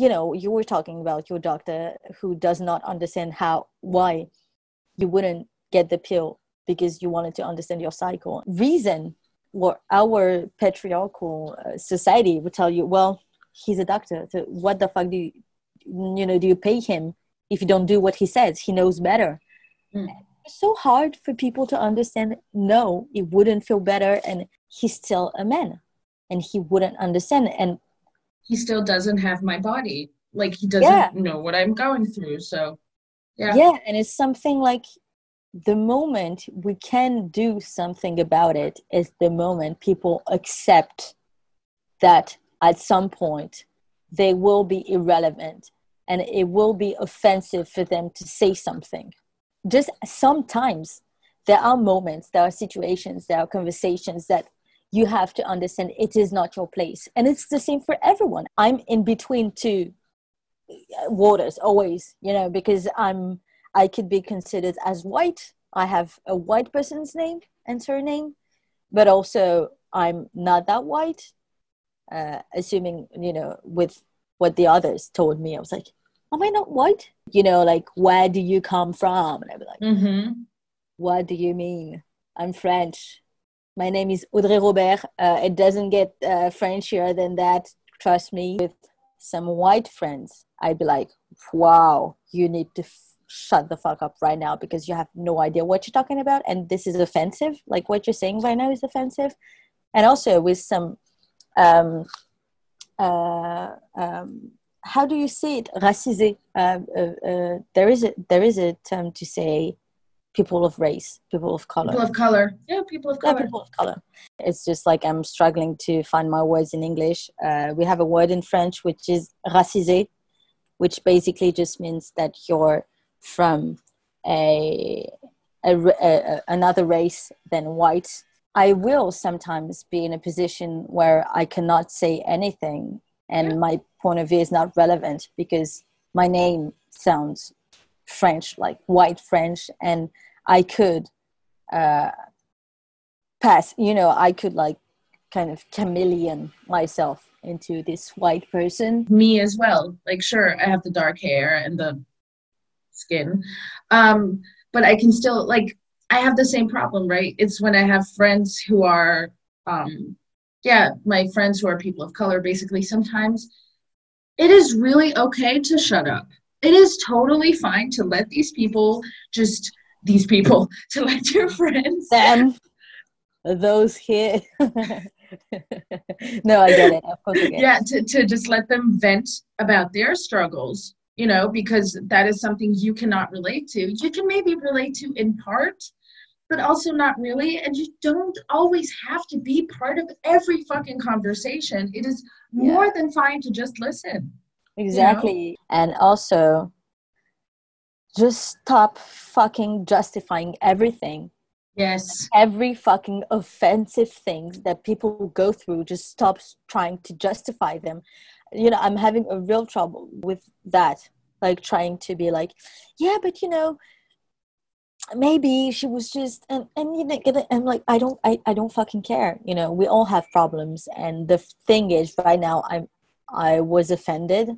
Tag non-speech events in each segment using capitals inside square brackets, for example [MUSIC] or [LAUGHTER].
you know you were talking about your doctor who does not understand how why you wouldn't get the pill because you wanted to understand your cycle. Reason what our patriarchal uh, society would tell you well he's a doctor so what the fuck do you you know do you pay him if you don't do what he says? He knows better. Mm. it's so hard for people to understand no it wouldn't feel better and he's still a man and he wouldn't understand and he still doesn't have my body like he doesn't yeah. know what i'm going through so yeah yeah and it's something like the moment we can do something about it is the moment people accept that at some point they will be irrelevant and it will be offensive for them to say something. Just sometimes there are moments, there are situations, there are conversations that you have to understand it is not your place. And it's the same for everyone. I'm in between two waters always, you know, because I'm I could be considered as white. I have a white person's name and surname, but also I'm not that white uh, assuming you know with what the others told me i was like am i not white you know like where do you come from and i'd be like mm-hmm. what do you mean i'm french my name is audrey robert uh, it doesn't get uh, frenchier than that trust me with some white friends i'd be like wow you need to f- shut the fuck up right now because you have no idea what you're talking about and this is offensive like what you're saying right now is offensive and also with some um, uh, um, how do you say it? Racisé. Uh, uh, uh, there is a there is a term to say people of race, people of color. People of color. Yeah, people of color. Yeah, people of color. It's just like I'm struggling to find my words in English. Uh, we have a word in French which is racisé, which basically just means that you're from a, a, a another race than white I will sometimes be in a position where I cannot say anything and my point of view is not relevant because my name sounds French, like white French, and I could uh, pass, you know, I could like kind of chameleon myself into this white person. Me as well. Like, sure, I have the dark hair and the skin, um, but I can still like I have the same problem, right? It's when I have friends who are, um, yeah, my friends who are people of color, basically, sometimes it is really okay to shut up. It is totally fine to let these people just, these people, [LAUGHS] to let your friends. Them. [LAUGHS] Those here. [LAUGHS] no, I get it. Of course I get yeah, to, to just let them vent about their struggles, you know, because that is something you cannot relate to. You can maybe relate to in part, but also not really. And you don't always have to be part of every fucking conversation. It is more yeah. than fine to just listen. Exactly. You know? And also, just stop fucking justifying everything. Yes. Every fucking offensive things that people go through, just stop trying to justify them. You know, I'm having a real trouble with that. Like trying to be like, yeah, but you know, maybe she was just and and you know and like i don't I, I don't fucking care you know we all have problems and the thing is right now i'm i was offended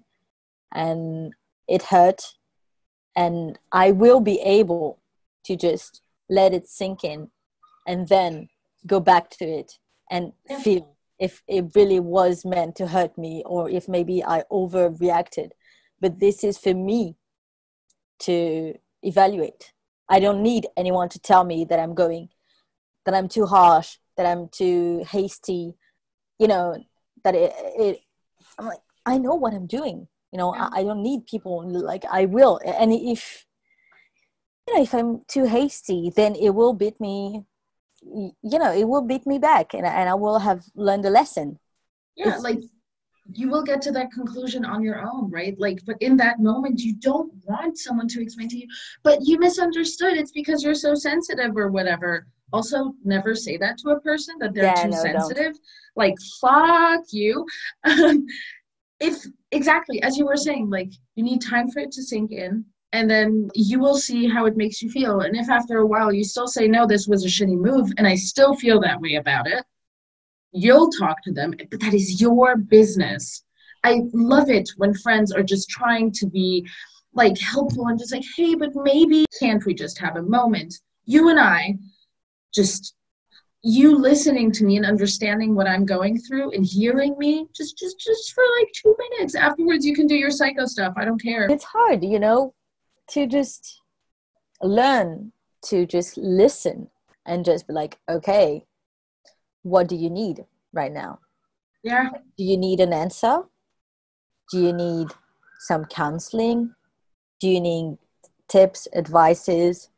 and it hurt and i will be able to just let it sink in and then go back to it and feel if it really was meant to hurt me or if maybe i overreacted. But this is for me to evaluate. I don't need anyone to tell me that I'm going, that I'm too harsh, that I'm too hasty, you know, that it, it I'm like, I know what I'm doing. You know, I, I don't need people like I will. And if, you know, if I'm too hasty, then it will beat me, you know, it will beat me back and, and I will have learned a lesson. Yeah, it's, like you will get to that conclusion on your own right like but in that moment you don't want someone to explain to you but you misunderstood it's because you're so sensitive or whatever also never say that to a person that they're yeah, too no, sensitive don't. like fuck you [LAUGHS] um, if exactly as you were saying like you need time for it to sink in and then you will see how it makes you feel and if after a while you still say no this was a shitty move and i still feel that way about it you'll talk to them but that is your business I love it when friends are just trying to be like helpful and just like, hey, but maybe can't we just have a moment? You and I just you listening to me and understanding what I'm going through and hearing me just just just for like two minutes. Afterwards you can do your psycho stuff. I don't care. It's hard, you know, to just learn to just listen and just be like, okay, what do you need right now? Yeah. Do you need an answer? Do you need some counseling? Do you need tips, advices?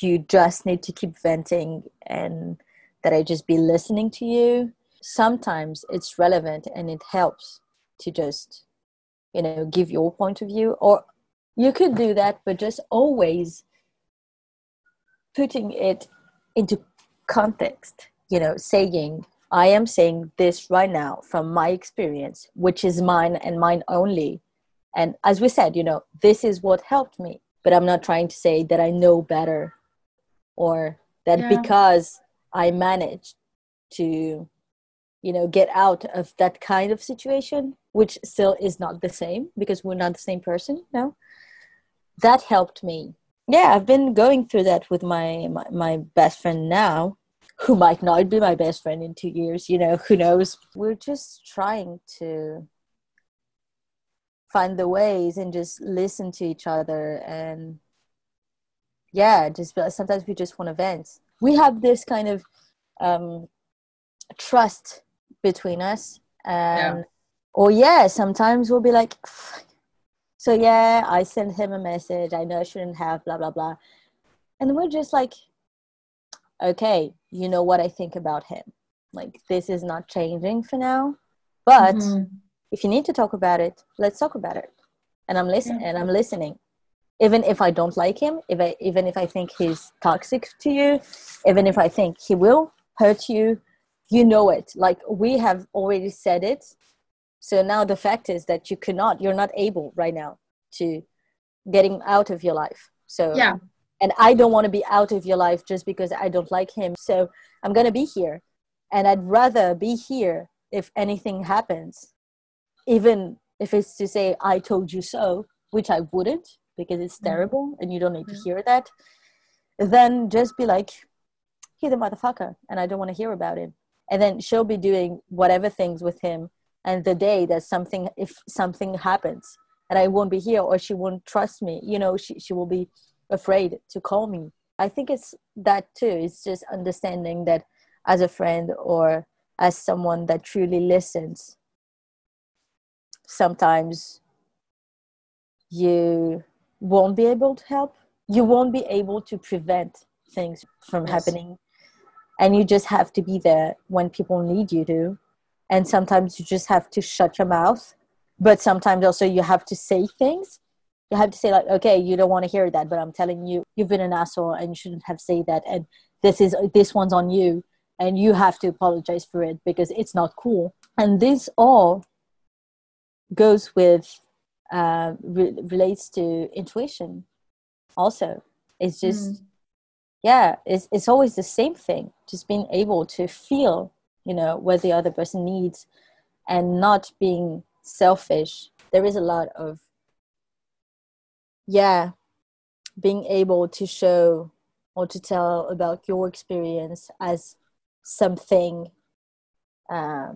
Do you just need to keep venting and that I just be listening to you? Sometimes it's relevant and it helps to just, you know, give your point of view. Or you could do that, but just always putting it into context, you know, saying, I am saying this right now from my experience, which is mine and mine only. And as we said, you know, this is what helped me. But I'm not trying to say that I know better or that yeah. because I managed to, you know, get out of that kind of situation, which still is not the same because we're not the same person now. That helped me. Yeah i've been going through that with my, my, my best friend now who might not be my best friend in two years you know who knows? We're just trying to find the ways and just listen to each other and yeah just sometimes we just want to vent we have this kind of um trust between us and yeah. or yeah sometimes we'll be like so yeah, I sent him a message. I know I shouldn't have blah blah blah. And we're just like, okay, you know what I think about him. Like this is not changing for now. But mm-hmm. if you need to talk about it, let's talk about it. And I'm listening yeah. and I'm listening. Even if I don't like him, if I even if I think he's toxic to you, even if I think he will hurt you, you know it. Like we have already said it. So now the fact is that you cannot you're not able right now to getting out of your life. So yeah. and i don't want to be out of your life just because i don't like him. So i'm going to be here. And i'd rather be here if anything happens. Even if it's to say i told you so which i wouldn't because it's mm-hmm. terrible and you don't need to hear that then just be like he's a motherfucker and i don't want to hear about him. And then she'll be doing whatever things with him and the day that something if something happens and i won't be here or she won't trust me you know she, she will be afraid to call me. I think it's that too. It's just understanding that as a friend or as someone that truly listens sometimes you won't be able to help. You won't be able to prevent things from yes. happening. And you just have to be there when people need you to. And sometimes you just have to shut your mouth. But sometimes also you have to say things. You have to say like okay you don't want to hear that but i'm telling you you've been an asshole and you shouldn't have said that. And this is this one's on you and you have to apologize for it because it's not cool. And this all goes with uh, re- relates to intuition also. It's just mm. yeah it's, it's always the same thing just being able to feel you know what the other person needs and not being selfish. There is a lot of yeah being able to show or to tell about your experience as something uh,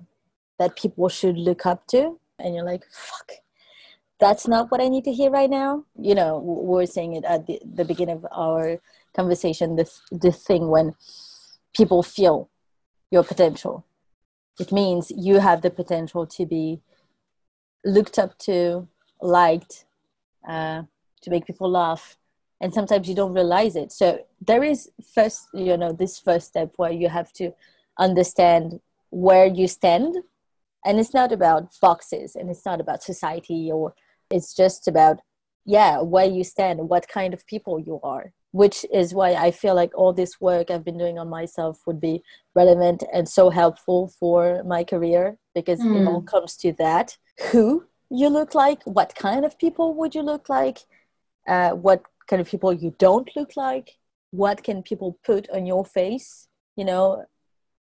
that people should look up to. And you're like fuck that's not what i need to hear right now you know we are saying it at the, the beginning of our conversation This the thing when people feel your potential. It means you have the potential to be looked up to, liked, uh, to make people laugh. And sometimes you don't realize it. So there is first, you know, this first step where you have to understand where you stand. And it's not about boxes and it's not about society or it's just about, yeah, where you stand, what kind of people you are which is why I feel like all this work I've been doing on myself would be relevant and so helpful for my career because mm. it all hmm. comes to that. Who you look like, what kind of people would you look like, uh, what kind of people you don't look like, what can people put on your face, you know,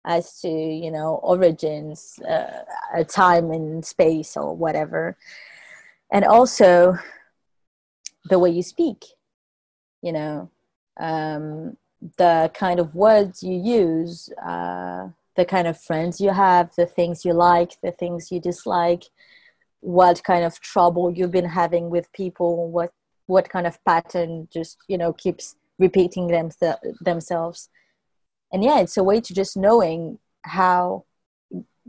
as to you know origins uh, a time and space or whatever and also the way you speak you know um, the kind of words you use uh, the kind of friends you have the things you like the things you dislike what kind of trouble you've been having with people what what kind of pattern just you know keeps repeating them, themselves. And yeah it's a way to just knowing how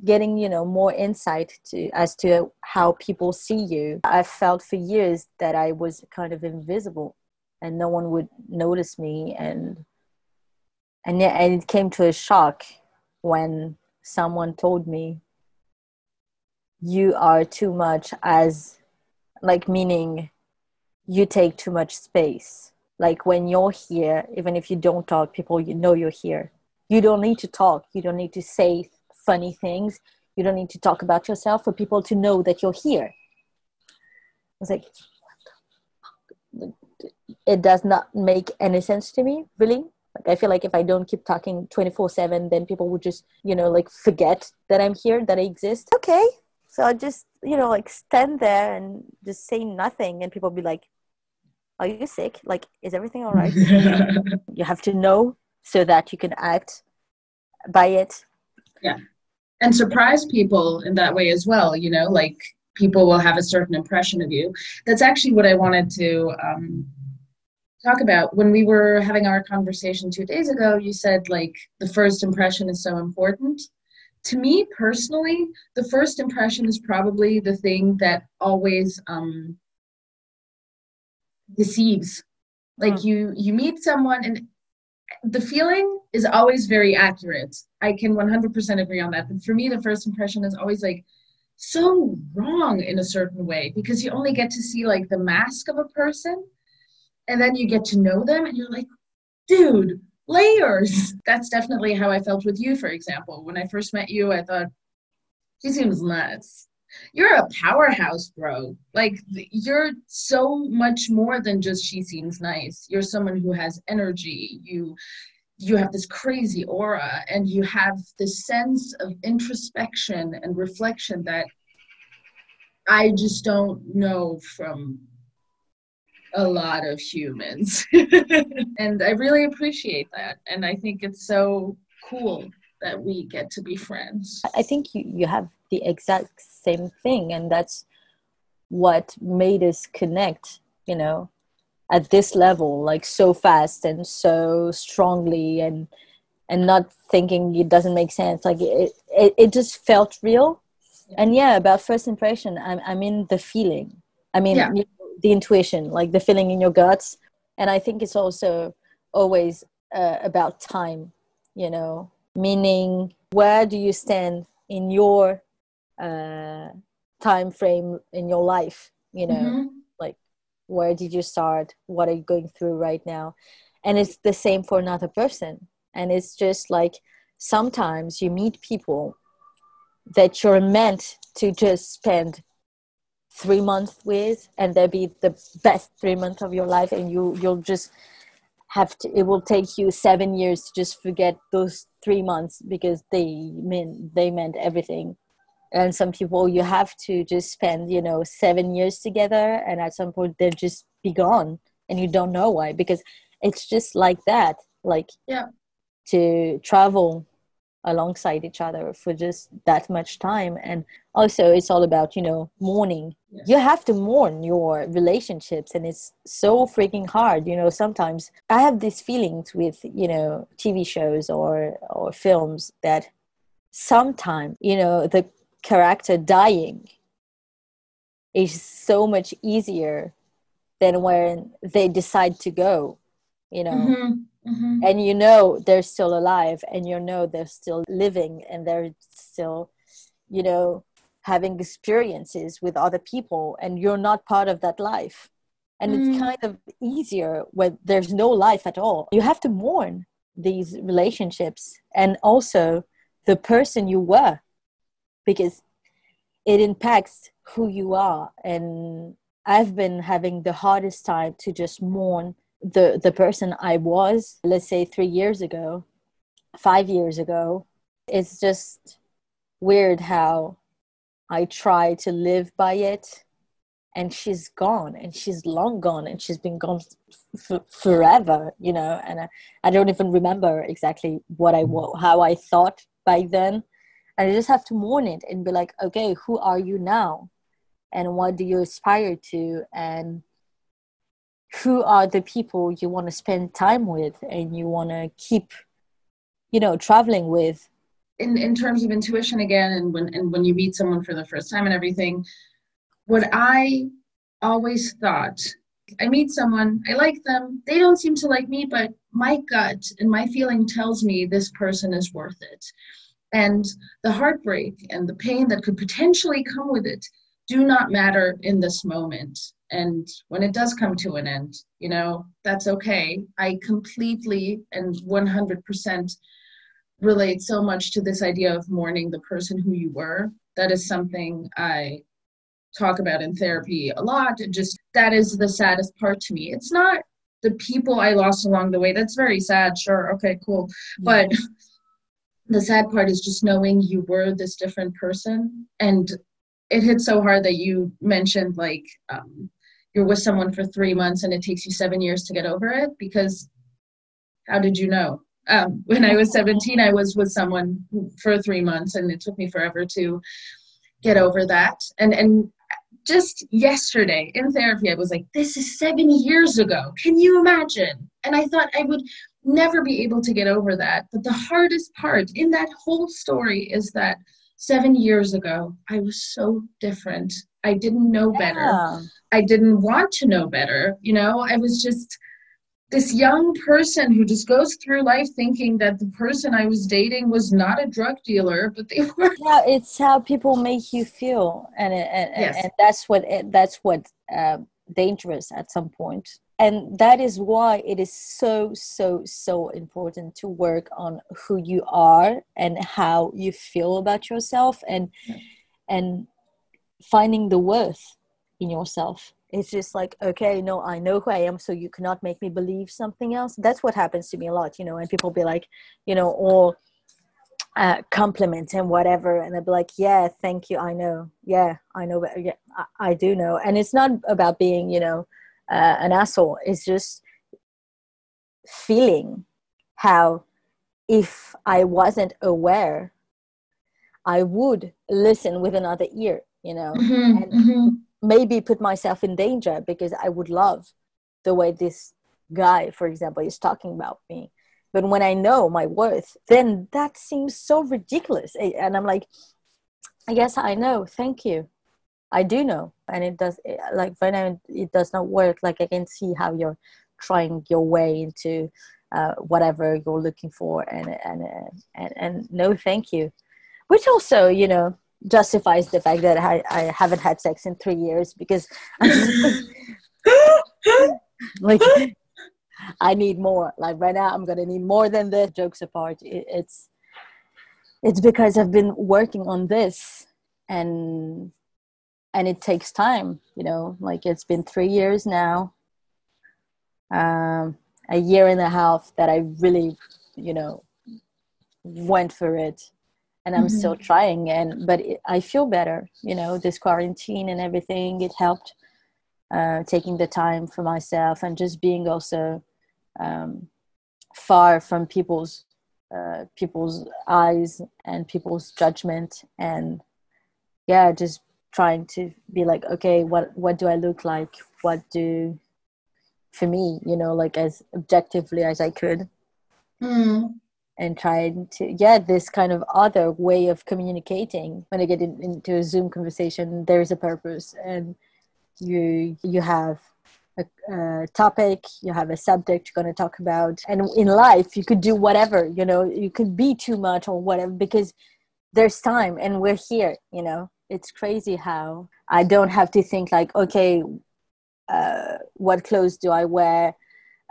getting you know more insight to as to how people see you. I felt for years that i was kind of invisible and no one would notice me. And and and it came to a shock when someone told me you are too much as like meaning you take too much space. Like when you're here even if you don't talk people you know you're here. You don't need to talk. You don't need to say funny things. You don't need to talk about yourself for people to know that you're here. I was like it does not make any sense to me really. Like i feel like if i don't keep talking 24 7 then people would just you know like forget that i'm here that i exist. Okay. So i just you know like stand there and just say nothing and people be like are you sick? Like is everything all right? [LAUGHS] You have to know so that you can act by it yeah. And surprise people in that way as well you know like people will have a certain impression of you. That's actually what i wanted to um, talk about. When we were having our conversation two days ago you said like the first impression is so important. To me personally the first impression is probably the thing that always um, deceives. Like mm. you you meet someone and the feeling is always very accurate i can 100% agree on that but for me the first impression is always like so wrong in a certain way because you only get to see like the mask of a person and then you get to know them and you're like dude layers [LAUGHS] that's definitely how i felt with you for example when i first met you i thought she seems nuts you're a powerhouse, bro. Like you're so much more than just she seems nice. You're someone who has energy. You you have this crazy aura and you have this sense of introspection and reflection that I just don't know from a lot of humans. [LAUGHS] and I really appreciate that. And I think it's so cool that we get to be friends. I think you, you have the exact same thing and that's what made us connect you know at this level like so fast and so strongly and and not thinking it doesn't make sense. Like it it, it just felt real. And yeah about first impression i, I mean the feeling. I mean yeah. you know, the intuition like the feeling in your guts. And i think it's also always uh, about time you know. Meaning where do you stand in your uh, time frame in your life you know? Mm-hmm. Where did you start? What are you going through right now? And it's the same for another person. And it's just like sometimes you meet people that you're meant to just spend three months with and they'll be the best three months of your life and you you'll just have to it will take you seven years to just forget those three months because they meant they meant everything and some people you have to just spend you know seven years together and at some point they'll just be gone and you don't know why because it's just like that like yeah. to travel alongside each other for just that much time. And also it's all about you know mourning. Yeah. you have to mourn your relationships and it's so freaking hard you know sometimes. I have these feelings with you know tv shows or or films that sometimes you know the character dying is so much easier than when they decide to go you know mm-hmm. Mm-hmm. and you know they're still alive and you know they're still living and they're still you know having experiences with other people and you're not part of that life and mm. it's kind of easier when there's no life at all you have to mourn these relationships and also the person you were because it impacts who you are. And i've been having the hardest time to just mourn the the person i was let's say 3 years ago 5 years ago. It's just weird how I try to live by it and she's gone and she's long gone and she's been gone f- forever you know and I, I don't even remember exactly what i how i thought back then and i just have to mourn it and be like okay who are you now? And what do you aspire to? And who are the people you want to spend time with and you want to keep you know traveling with? In in terms of intuition again and when and when you meet someone for the first time and everything what I always thought I meet someone, I like them, they don't seem to like me, but my gut and my feeling tells me this person is worth it. And the heartbreak and the pain that could potentially come with it do not matter in this moment. And when it does come to an end, you know, that's okay. I completely and 100% relate so much to this idea of mourning the person who you were. That is something I talk about in therapy a lot. Just that is the saddest part to me. It's not the people I lost along the way. That's very sad. Sure. Okay, cool. But the sad part is just knowing you were this different person. And it hit so hard that you mentioned like um, you're with someone for three months and it takes you seven years to get over it because how did you know? Um, when I was [LAUGHS] 17, I was with someone for three months and it took me forever to get over that. And, and just yesterday in therapy, I was like, this is seven years ago. Can you imagine? And I thought I would never be able to get over that. But the hardest part in that whole story is that seven years ago, I was so different. I didn't know better. Yeah. I didn't want to know better. You know, I was just this young person who just goes through life thinking that the person I was dating was not a drug dealer, but they [LAUGHS] were. Yeah, it's how people make you feel, and and, yes. and that's what that's what uh, dangerous at some point. And that is why it is so so so important to work on who you are and how you feel about yourself, and yeah. and finding the worth in yourself. It's just like okay no i know who i am so you cannot make me believe something else. That's what happens to me a lot you know and people be like you know or uh, compliments and whatever and they'd be like yeah thank you i know. Yeah i know yeah I, I do know. And it's not about being you know uh, an asshole it's just feeling how if i wasn't aware i would listen with another ear you know mm-hmm, and mm-hmm maybe put myself in danger because I would love the way this guy, for example, is talking about me. But when I know my worth, then that seems so ridiculous. And I'm like, I guess I know. Thank you. I do know. And it does, like, when I, it does not work, like, I can see how you're trying your way into uh, whatever you're looking for. And, and, and, and no, thank you. Which also, you know, justifies the fact that I, I haven't had sex in three years because [LAUGHS] like I need more. Like right now, I'm gonna need more than this. Jokes apart, it, it's it's because I've been working on this and and it takes time. You know, like it's been three years now. Um, a year and a half that I really, you know, went for it and i'm mm-hmm. still trying and but it, i feel better you know this quarantine and everything it helped uh, taking the time for myself and just being also um, far from people's uh, people's eyes and people's judgment and yeah just trying to be like okay what what do i look like? What do for me you know like as objectively as i could. Mm and trying to yeah this kind of other way of communicating. When i get in, into a zoom conversation there's a purpose. And you you have a, a topic you have a subject you're going to talk about. And in life you could do whatever you know you could be too much or whatever because there's time and we're here you know it's crazy how i don't have to think like okay uh, what clothes do i wear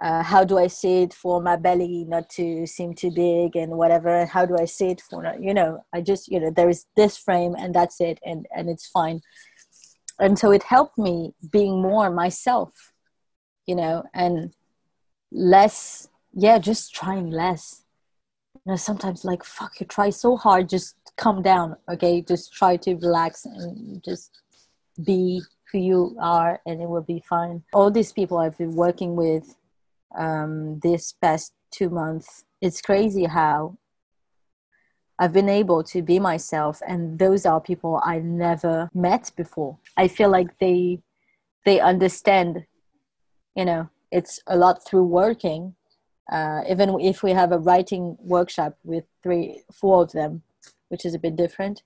uh, how do I sit for my belly not to seem too big and whatever? How do I sit it for, you know, I just, you know, there is this frame and that's it and, and it's fine. And so it helped me being more myself, you know, and less, yeah, just trying less. you know sometimes like fuck you try so hard just calm down okay just try to relax and just be who you are and it will be fine all these people i've been working with um, this past two months it's crazy how I've been able to be myself and those are people I never met before. I feel like they they understand, you know, it's a lot through working. Uh, even if we have a writing workshop with three, four of them, which is a bit different,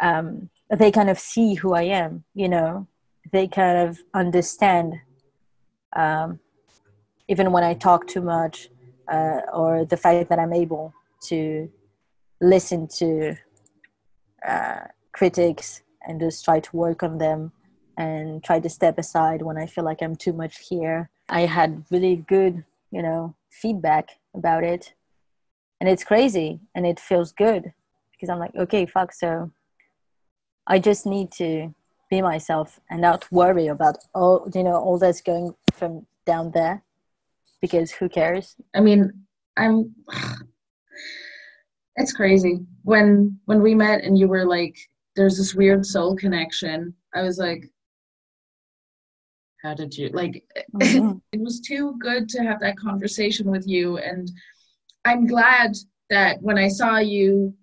um, they kind of see who I am. You know, they kind of understand. Um, even when I talk too much, uh, or the fact that I'm able to listen to uh, critics and just try to work on them and try to step aside when I feel like I'm too much here. I had really good, you know, feedback about it. And it's crazy and it feels good because I'm like, okay, fuck, so I just need to be myself and not worry about all, you know, all that's going from down there because who cares? I mean, I'm [SIGHS] it's crazy. When when we met and you were like, there's this weird soul connection, I was like, how did you like mm-hmm. [LAUGHS] it was too good to have that conversation with you and i'm glad that when i saw you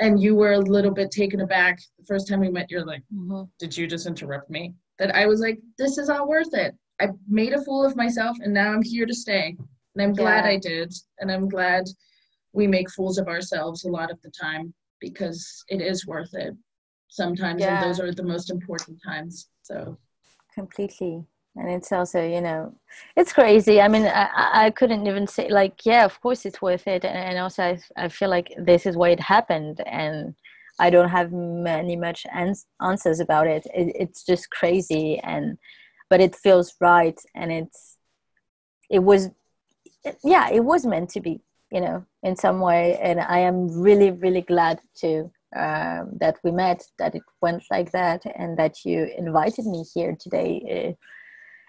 and you were a little bit taken aback the first time we met you're like mm-hmm. did you just interrupt me that i was like this is all worth it i made a fool of myself and now i'm here to stay and i'm glad yeah. i did and i'm glad we make fools of ourselves a lot of the time because it is worth it sometimes yeah. and those are the most important times so completely and it's also you know it's crazy. I mean i, I couldn't even say like yeah of course it's worth it. And also I, I feel like this is why it happened. And i don't have many much ans- answers about it. it it's just crazy. And but it feels right. And it's it was yeah it was meant to be you know in some way. And i am really really glad to um, that we met that it went like that and that you invited me here today. It,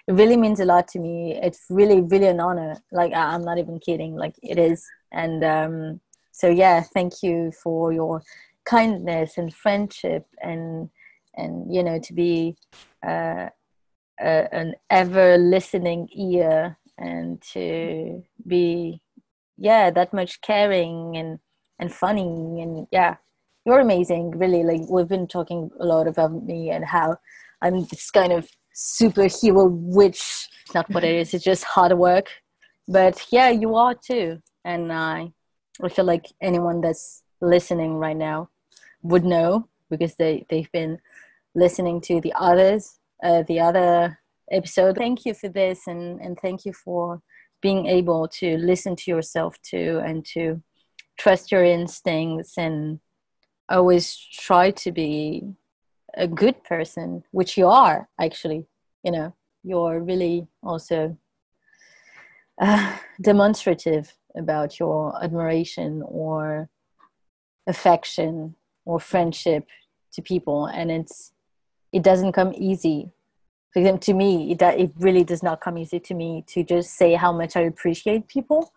it really means a lot to me. It's really really an honor. Like i'm not even kidding. Like it is. And um, so yeah thank you for your kindness and friendship and and you know to be uh, an ever listening ear and to be yeah that much caring and and funny. And yeah you're amazing really. Like we've been talking a lot about me and how i'm this kind of superhero witch not what it is it's just hard work. But yeah you are too. And i i feel like anyone that's listening right now would know because they they've been listening to the others uh, the other episode. Thank you for this and and thank you for being able to listen to yourself too and to trust your instincts and always try to be a good person which you are actually you know. You're really also uh, demonstrative about your admiration or affection or friendship to people and it's it doesn't come easy. For example to me it, it really does not come easy to me to just say how much i appreciate people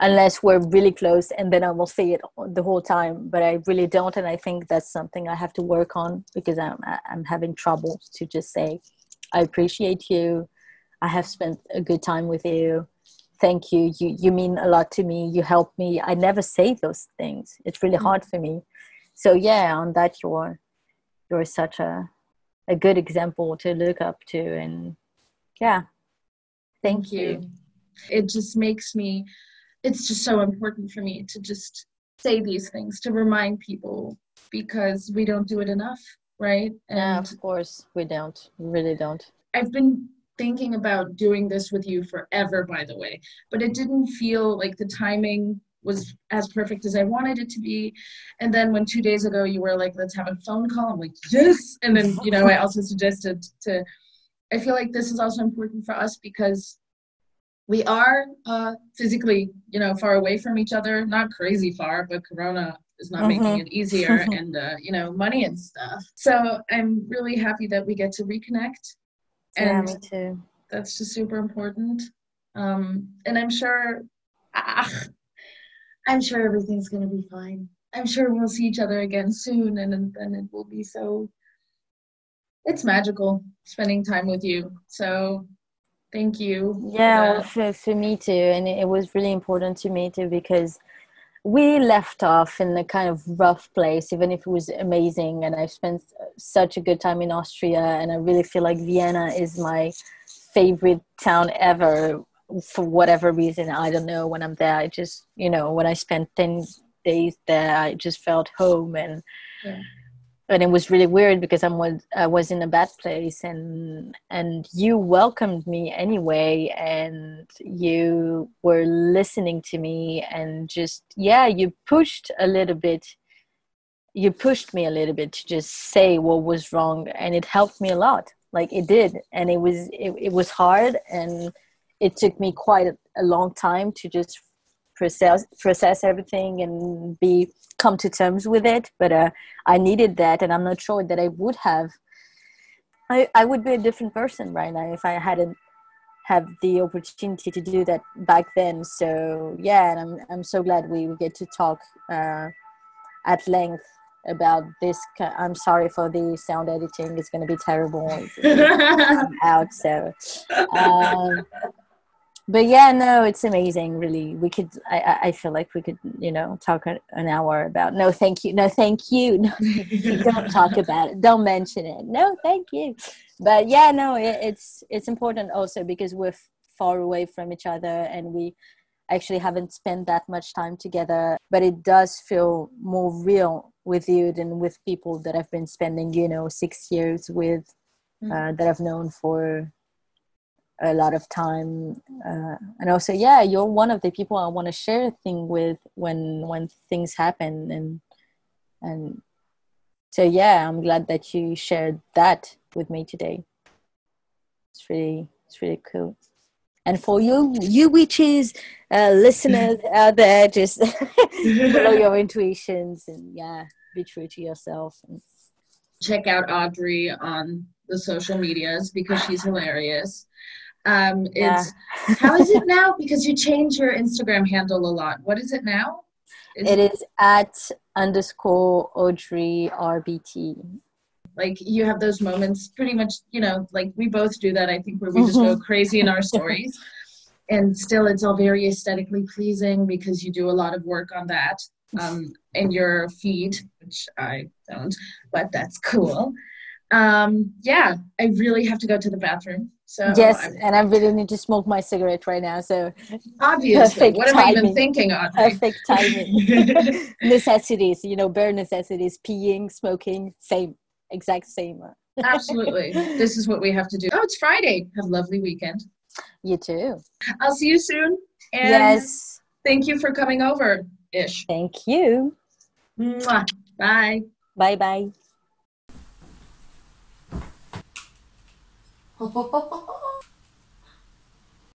unless we're really close and then i will say it the whole time. But i really don't and i think that's something i have to work on because i'm i'm having trouble to just say i appreciate you. I have spent a good time with you. Thank you. You you mean a lot to me. You help me. I never say those things. It's really hard for me. So yeah on that you're you're such a a good example to look up to and yeah. Thank, thank you. you. It just makes me it's just so important for me to just say these things to remind people because we don't do it enough right and yeah of course we don't we really don't i've been thinking about doing this with you forever by the way but it didn't feel like the timing was as perfect as I wanted it to be. And then when two days ago you were like, let's have a phone call, I'm like, yes. And then, you know, I also suggested to, I feel like this is also important for us because we are uh, physically, you know, far away from each other, not crazy far, but Corona is not mm-hmm. making it easier [LAUGHS] and, uh, you know, money and stuff. So I'm really happy that we get to reconnect. And yeah, me too. That's just super important. Um, and I'm sure, ah, I'm sure everything's gonna be fine. I'm sure we'll see each other again soon, and then it will be so. It's magical spending time with you. So, thank you. Yeah, for, for me too, and it was really important to me too because we left off in a kind of rough place, even if it was amazing. And I've spent such a good time in Austria, and I really feel like Vienna is my favorite town ever for whatever reason. I don't know. When I'm there, I just, you know, when I spent 10 days there, I just felt home and. Yeah and it was really weird because I was I was in a bad place and and you welcomed me anyway and you were listening to me and just yeah you pushed a little bit. You pushed me a little bit to just say what was wrong and it helped me a lot. Like it did. And it was it, it was hard and it took me quite a, a long time to just process process everything and be come to terms with it. But uh, i needed that and i'm not sure that i would have. I, I would be a different person right now if i hadn't have the opportunity to do that back then. So yeah and i'm, I'm so glad we get to talk uh, at length about this i'm sorry for the sound editing. It's going to be terrible. [LAUGHS] Out so um, but yeah no it's amazing really. We could i i feel like we could you know talk an hour about no thank you no thank you. [LAUGHS] No, don't talk about it. Don't mention it. No thank you. But yeah no it, it's it's important also because we're far away from each other and we actually haven't spent that much time together. But it does feel more real with you than with people that i've been spending you know six years with mm. uh, that i've known for a lot of time uh, and also yeah you're one of the people i want to share a thing with when when things happen and and so yeah i'm glad that you shared that with me today. It's really it's really cool. And for you you witches uh, listeners [LAUGHS] out there just [LAUGHS] follow your intuitions and yeah be true to yourself. And check out audrey on the social medias because she's hilarious um, it's yeah. how is it now? Because you change your Instagram handle a lot. What is it now? Is it is at underscore Audrey RBT. Like you have those moments, pretty much. You know, like we both do that. I think where we just go crazy in our stories, [LAUGHS] and still it's all very aesthetically pleasing because you do a lot of work on that um, in your feed, which I don't, but that's cool. Um, yeah, I really have to go to the bathroom. So yes, I'm, and I really need to smoke my cigarette right now. So obviously, what timing. am I even thinking on? Perfect timing. [LAUGHS] necessities, you know, bare necessities: peeing, smoking, same, exact same. Absolutely, this is what we have to do. Oh, it's Friday. Have a lovely weekend. You too. I'll see you soon. And yes. Thank you for coming over. Ish. Thank you. Mwah. Bye. Bye bye. ほほほほほ